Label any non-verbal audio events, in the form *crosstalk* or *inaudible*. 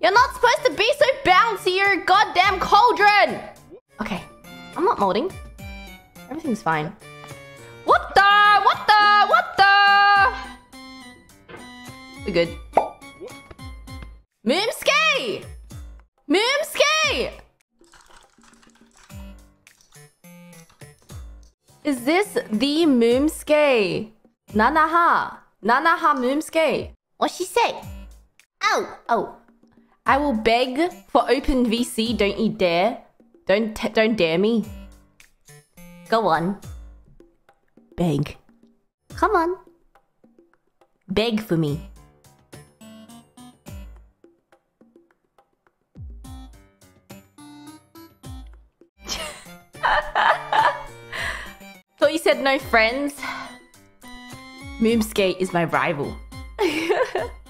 You're not supposed to be so bouncy, you goddamn cauldron! Okay, I'm not molding. Everything's fine. What the? What the? What the? We're good. Moomski! Moomski! Is this the Moomski? Nanaha. Nanaha Moomski. What she say? Oh, oh. I will beg for open VC, don't you dare. Don't don't dare me. Go on. Beg. Come on. Beg for me. *laughs* Thought you said no friends. Moomskate is my rival. *laughs*